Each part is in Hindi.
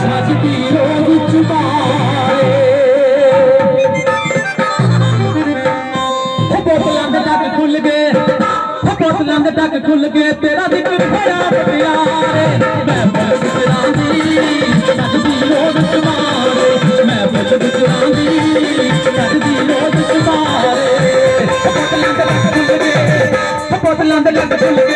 सजदी रोज चुबाए खुल गए बोतलों के टक खुल गए, तेरा दिल बड़ा प्यारे। मैं बल खुल गए।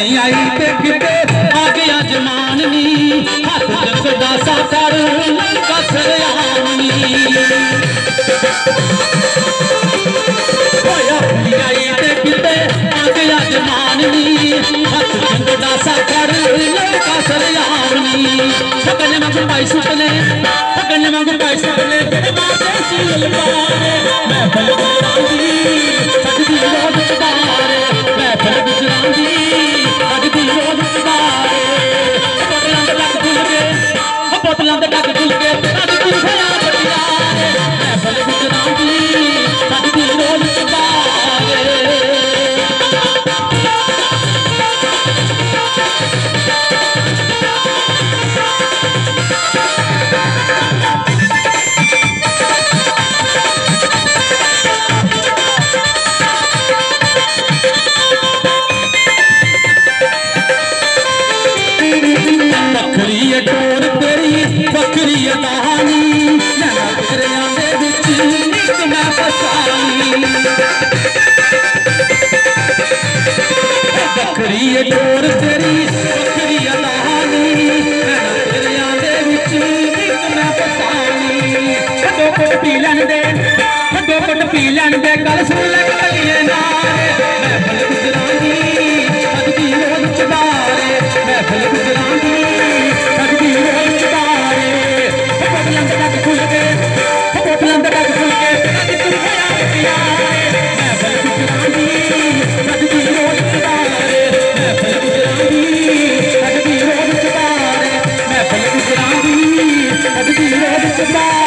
नहीं आई देखते आ गया जमाननी हथ जसदा सासर कसर आमनी। होया भूलिया देखते आ गया जमाननी हथ जसदा सासर कसर आमनी। थकने मगर भाई सुतने थकने मगर भाई सुतने तेरे माथे सील पारे मैं बलवान दी Yolanda Nagar. ਪੀ ਲੈਣ ਦੇ ਛੱਡੋ ਕੋਟ ਪੀ ਲੈਣ ਦੇ ਗੱਲ ਸੁਣ ਲੈ ਕਲੀਏ ਨਾਰੇ ਮੈਂ ਬਲ ਗੁਜਰਾਂਗੀ Udah.